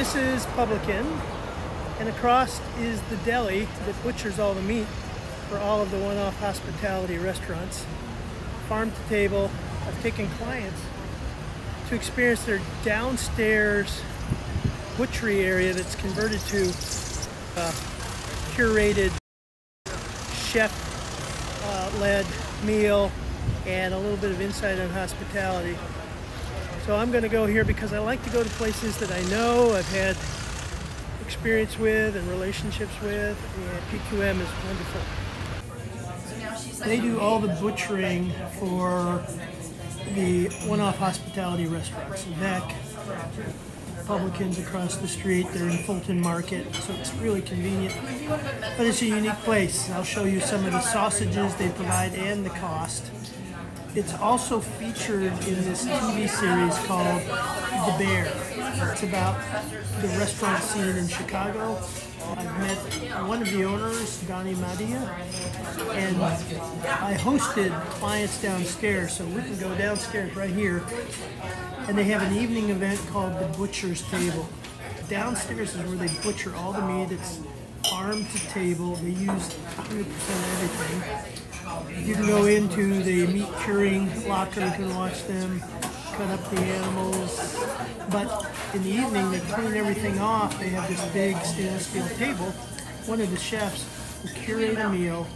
This is Publican, and across is the deli that butchers all the meat for all of the one-off hospitality restaurants. Farm to table, I've taken clients to experience their downstairs butchery area that's converted to a curated chef-led uh, meal and a little bit of insight on hospitality. So I'm going to go here because I like to go to places that I know, I've had experience with and relationships with, and PQM is wonderful. They do all the butchering for the one-off hospitality restaurants. Avec, Publicans across the street, they're in Fulton Market, so it's really convenient. But it's a unique place. I'll show you some of the sausages they provide and the cost. It's also featured in this TV series called The Bear. It's about the restaurant scene in Chicago. I've met one of the owners, Donnie Madia, and I hosted clients downstairs, so we can go downstairs right here, and they have an evening event called the Butcher's Table. Downstairs is where they butcher all the meat. It's farm to table. They use 100% everything. You can go into the meat curing locker, you can watch them cut up the animals. But in the evening, they clean everything off. They have this big stainless steel table. One of the chefs will curate a meal,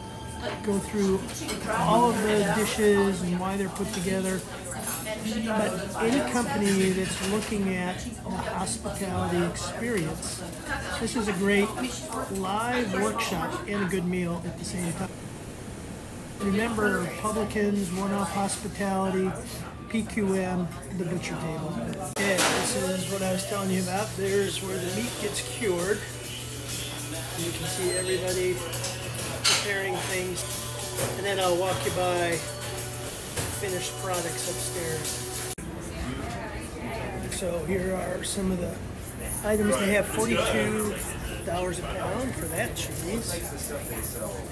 go through all of the dishes and why they're put together. But any company that's looking at the hospitality experience, this is a great live workshop and a good meal at the same time. Remember, Publicans, one-off hospitality, PQM, the butcher table. Okay, this is what I was telling you about. There's where the meat gets cured. You can see everybody preparing things. And then I'll walk you by finished products upstairs. So here are some of the items. They have 42 dollars a pound for that cheese.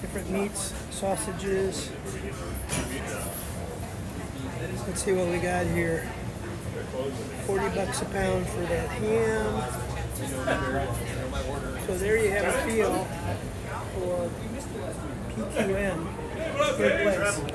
Different meats, sausages. Let's see what we got here. 40 bucks a pound for that ham. So there you have a feel for PQM. Good place.